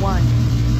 one.